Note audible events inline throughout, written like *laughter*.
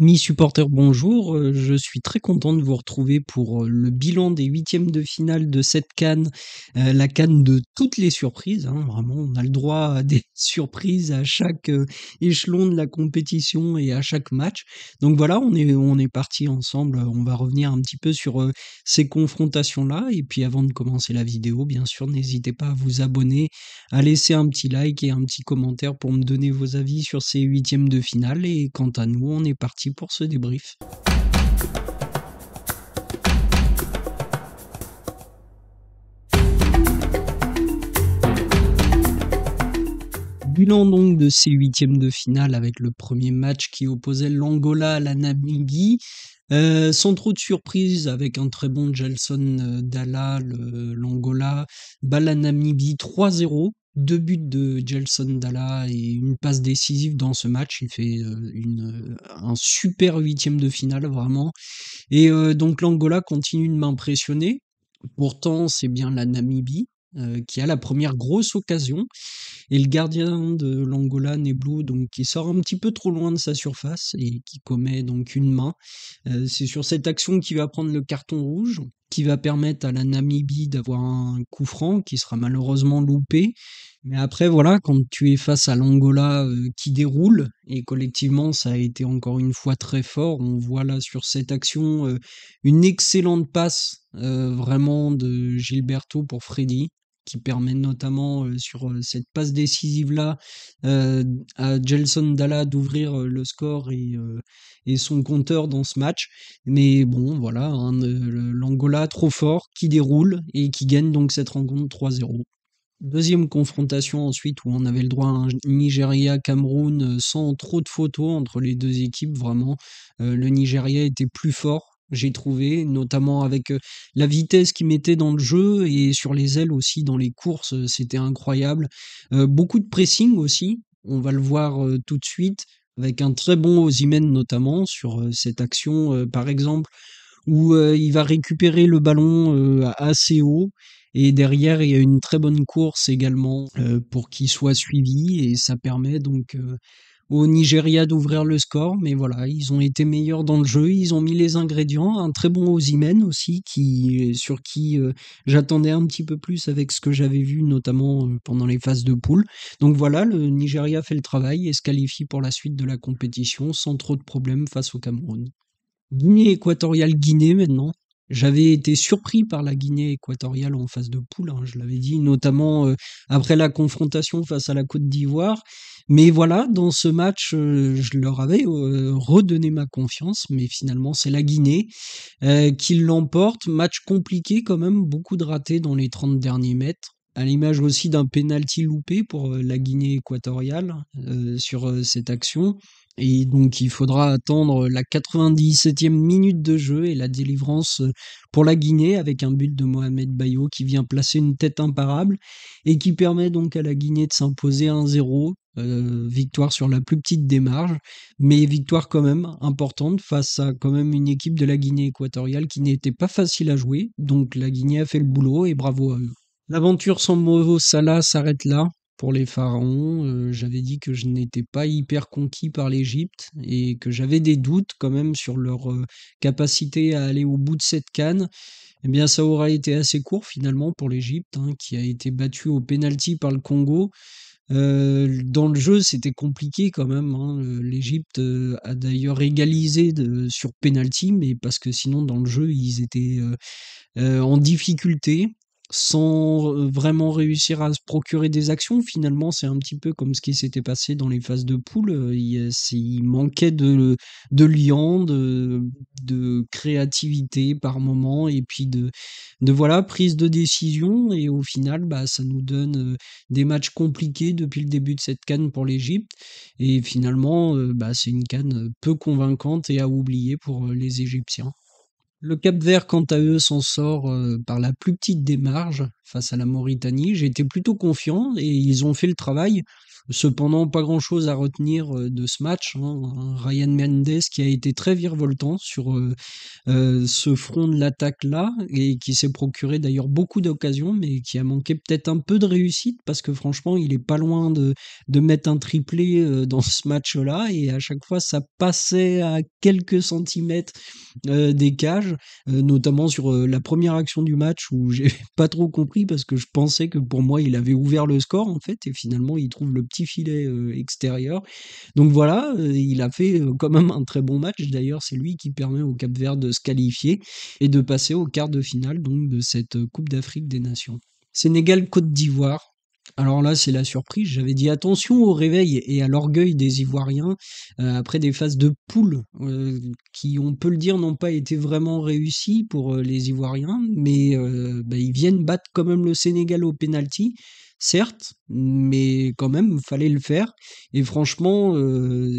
Amis supporters, bonjour. Euh, je suis très content de vous retrouver pour euh, le bilan des huitièmes de finale de cette canne, euh, la canne de toutes les surprises. hein. Vraiment, on a le droit à des *laughs* surprises à chaque échelon de la compétition et à chaque match. Donc voilà, on est, on est parti ensemble. On va revenir un petit peu sur ces confrontations-là. Et puis avant de commencer la vidéo, bien sûr, n'hésitez pas à vous abonner, à laisser un petit like et un petit commentaire pour me donner vos avis sur ces huitièmes de finale. Et quant à nous, on est parti pour ce débrief. Bilan donc de ces huitièmes de finale avec le premier match qui opposait l'Angola à la Namibie. Euh, sans trop de surprise, avec un très bon Gelson euh, Dalla, l'Angola bat la Namibie 3-0. Deux buts de Gelson Dalla et une passe décisive dans ce match. Il fait euh, une, un super huitième de finale, vraiment. Et euh, donc l'Angola continue de m'impressionner. Pourtant, c'est bien la Namibie euh, qui a la première grosse occasion. Et le gardien de l'Angola, Neblu, donc qui sort un petit peu trop loin de sa surface et qui commet donc une main. C'est sur cette action qu'il va prendre le carton rouge, qui va permettre à la Namibie d'avoir un coup franc qui sera malheureusement loupé. Mais après, voilà, quand tu es face à l'Angola euh, qui déroule, et collectivement, ça a été encore une fois très fort, on voit là sur cette action euh, une excellente passe euh, vraiment de Gilberto pour Freddy qui permet notamment sur cette passe décisive là à Gelson Dalla d'ouvrir le score et, son compteur dans ce match. Mais bon, voilà, hein, l'Angola trop fort qui déroule et qui gagne donc cette rencontre 3-0. Deuxième confrontation ensuite où on avait le droit à un Nigeria-Cameroun sans trop de photos entre les deux équipes, vraiment. Le Nigeria était plus fort, j'ai trouvé, notamment avec la vitesse qu'il mettait dans le jeu et sur les ailes aussi dans les courses, c'était incroyable. Beaucoup de pressing aussi, on va le voir tout de suite, avec un très bon Osimhen notamment sur cette action, par exemple, où il va récupérer le ballon assez haut. Et derrière, il y a une très bonne course également pour qu'il soit suivi. Et ça permet donc au Nigeria d'ouvrir le score. Mais voilà, ils ont été meilleurs dans le jeu. Ils ont mis les ingrédients. Un très bon Osimhen aussi, sur qui euh, j'attendais un petit peu plus avec ce que j'avais vu, notamment euh, pendant les phases de poule. Donc voilà, le Nigeria fait le travail et se qualifie pour la suite de la compétition sans trop de problèmes face au Cameroun. Guinée équatoriale Guinée maintenant. J'avais été surpris par la Guinée équatoriale en phase de poule, hein, je l'avais dit, notamment après la confrontation face à la Côte d'Ivoire. Mais voilà, dans ce match, je leur avais redonné ma confiance, mais finalement c'est la Guinée qui l'emporte. Match compliqué quand même, beaucoup de ratés dans les 30 derniers mètres. À l'image aussi d'un penalty loupé pour la Guinée équatoriale sur cette action. Et donc il faudra attendre la 97e minute de jeu et la délivrance euh, pour la Guinée avec un but de Mohamed Bayo qui vient placer une tête imparable et qui permet donc à la Guinée de s'imposer 1-0. euh, victoire sur la plus petite marges, mais victoire quand même importante face à quand même une équipe de la Guinée équatoriale qui n'était pas facile à jouer. Donc la Guinée a fait le boulot et bravo à eux. L'aventure sans Mo Salah s'arrête là pour les pharaons. Euh, j'avais dit que je n'étais pas hyper conquis par l'Égypte et que j'avais des doutes quand même sur leur euh, capacité à aller au bout de cette canne. Eh bien, ça aura été assez court finalement pour l'Égypte, hein, qui a été battue au penalty par le Congo. Euh, dans le jeu, c'était compliqué quand même. hein. L'Égypte a d'ailleurs égalisé sur penalty, mais parce que sinon dans le jeu, ils étaient en difficulté sans euh, vraiment réussir à se procurer des actions. Finalement, c'est un petit peu comme ce qui s'était passé dans les phases de poule. euh, Il, manquait de, de liant, de, de créativité par moment, et puis de, de voilà, prise de décision. Et au final, bah, ça nous donne euh, des matchs compliqués depuis le début de cette canne pour l'Égypte. Et finalement, euh, bah, c'est une canne peu convaincante et à oublier pour euh, les Égyptiens. Le Cap-Vert, quant à eux, s'en sort euh, par la plus petite des marges face à la Mauritanie. J'étais plutôt confiant et ils ont fait le travail. Cependant, pas grand-chose à retenir de ce match. Hein. Ryan Mendes qui a été très virevoltant sur ce front de l'attaque-là et qui s'est procuré d'ailleurs beaucoup d'occasions, mais qui a manqué peut-être un peu de réussite parce que franchement, il est pas loin de, de mettre un triplé dans ce match-là et à chaque fois, ça passait à quelques centimètres des cages, notamment sur la première action du match où j'ai *laughs* pas trop compris parce que je pensais que pour moi, il avait ouvert le score en fait et finalement, il trouve le petit filet extérieur. Donc voilà, il a fait quand même un très bon match. D'ailleurs, c'est lui qui permet au Cap Vert de se qualifier et de passer au quart de finale donc de cette Coupe d'Afrique des Nations. Sénégal-Côte d'Ivoire. Alors là, c'est la surprise. J'avais dit attention au réveil et à l'orgueil des Ivoiriens après des phases de poule qui, on peut le dire, n'ont pas été vraiment réussies pour les Ivoiriens, mais bah, ils viennent battre quand même le Sénégal au penalty certes, mais quand même, fallait le faire. Et franchement,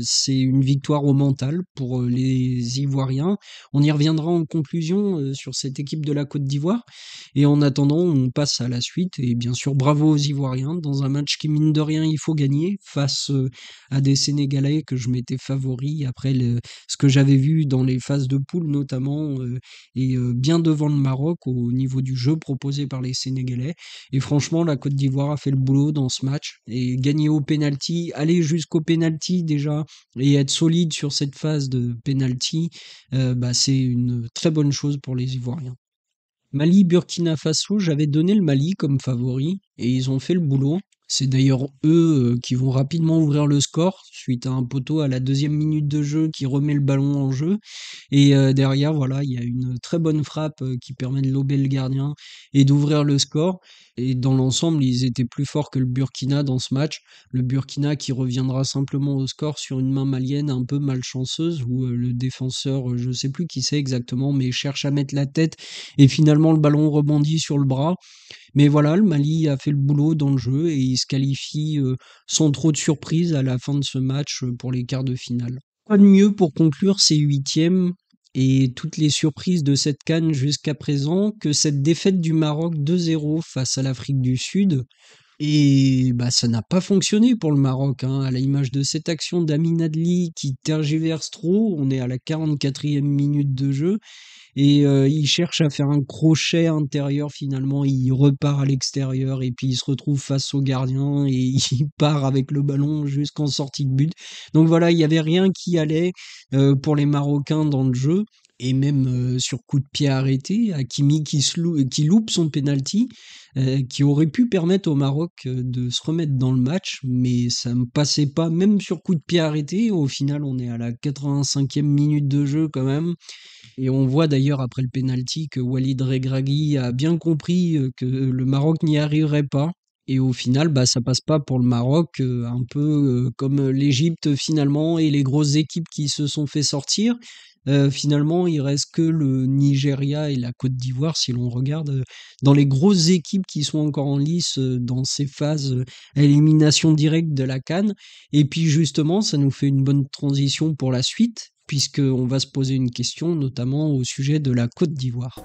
c'est une victoire au mental pour les Ivoiriens. On y reviendra en conclusion sur cette équipe de la Côte d'Ivoire. Et en attendant, on passe à la suite. Et bien sûr, bravo aux Ivoiriens dans un match qui, mine de rien, il faut gagner face à des Sénégalais que je m'étais favori après ce que j'avais vu dans les phases de poule notamment, et bien devant le Maroc au niveau du jeu proposé par les Sénégalais. Et franchement, la Côte d'Ivoire fait le boulot dans ce match et gagner au penalty, aller jusqu'au penalty déjà et être solide sur cette phase de penalty, euh, bah, c'est une très bonne chose pour les Ivoiriens. Mali, Burkina Faso, j'avais donné le Mali comme favori et ils ont fait le boulot. C'est d'ailleurs eux qui vont rapidement ouvrir le score suite à un poteau à la deuxième minute de jeu qui remet le ballon en jeu. Et derrière, voilà, il y a une très bonne frappe qui permet de lober le gardien et d'ouvrir le score. Et dans l'ensemble, ils étaient plus forts que le Burkina dans ce match. Le Burkina qui reviendra simplement au score sur une main malienne un peu malchanceuse où le défenseur, je sais plus qui c'est exactement, mais cherche à mettre la tête et finalement le ballon rebondit sur le bras. Mais voilà, le Mali a fait le boulot dans le jeu et il se qualifie sans trop de surprise à la fin de ce match pour les quarts de finale. Quoi de mieux pour conclure ces huitièmes et toutes les surprises de cette canne jusqu'à présent que cette défaite du Maroc 2-0 face à l'Afrique du Sud? Et bah, ça n'a pas fonctionné pour le Maroc, hein, à l'image de cette action d'Amin Adli qui tergiverse trop. On est à la 44e minute de jeu et il cherche à faire un crochet intérieur finalement, il repart à l'extérieur et puis il se retrouve face au gardien et *laughs* il part avec le ballon jusqu'en sortie de but. Donc voilà, il n'y avait rien qui allait pour les Marocains dans le jeu et même sur coup de pied arrêté, Hakimi qui, qui loupe son penalty, qui aurait pu permettre au Maroc de se remettre dans le match, mais ça ne passait pas, même sur coup de pied arrêté. Au final, on est à la 85e minute de jeu quand même, et on voit d'ailleurs après le penalty que Walid Regragui a bien compris que le Maroc n'y arriverait pas. Et au final, bah, ça passe pas pour le Maroc, un peu comme l'Égypte finalement et les grosses équipes qui se sont fait sortir. Finalement, il reste que le Nigeria et la Côte d'Ivoire, si l'on regarde dans les grosses équipes qui sont encore en lice dans ces phases élimination directe de la Cannes. Et puis justement, ça nous fait une bonne transition pour la suite, puisqu'on va se poser une question, notamment au sujet de la Côte d'Ivoire.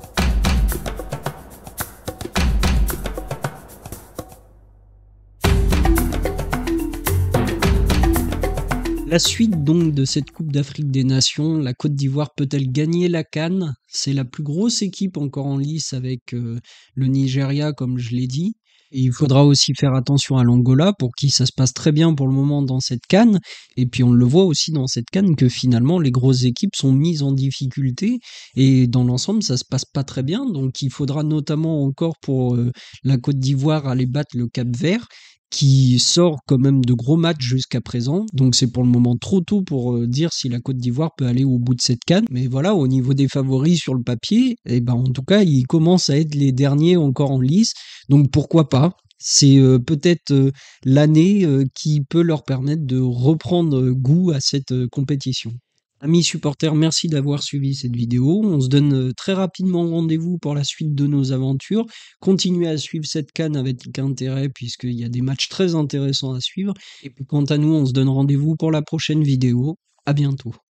La suite donc de cette Coupe d'Afrique des Nations, la Côte d'Ivoire peut-elle gagner la Cannes? C'est la plus grosse équipe encore en lice avec euh, le Nigeria, comme je l'ai dit. Et il faudra aussi faire attention à l'Angola, pour qui ça se passe très bien pour le moment dans cette canne. Et puis on le voit aussi dans cette canne que finalement les grosses équipes sont mises en difficulté. Et dans l'ensemble, ça se passe pas très bien. Donc il faudra notamment encore pour euh, la Côte d'Ivoire aller battre le Cap Vert qui sort quand même de gros matchs jusqu'à présent. Donc c'est pour le moment trop tôt pour euh, dire si la Côte d'Ivoire peut aller au bout de cette canne. Mais voilà, au niveau des favoris sur le papier, eh ben en tout cas, ils commencent à être les derniers encore en lice. Donc pourquoi pas? C'est euh, peut-être euh, l'année qui peut leur permettre de reprendre goût à cette compétition. Amis supporters, merci d'avoir suivi cette vidéo. On se donne euh, très rapidement rendez-vous pour la suite de nos aventures. Continuez à suivre cette canne avec intérêt puisqu'il y a des matchs très intéressants à suivre. Et puis quant à nous, on se donne rendez-vous pour la prochaine vidéo. À bientôt.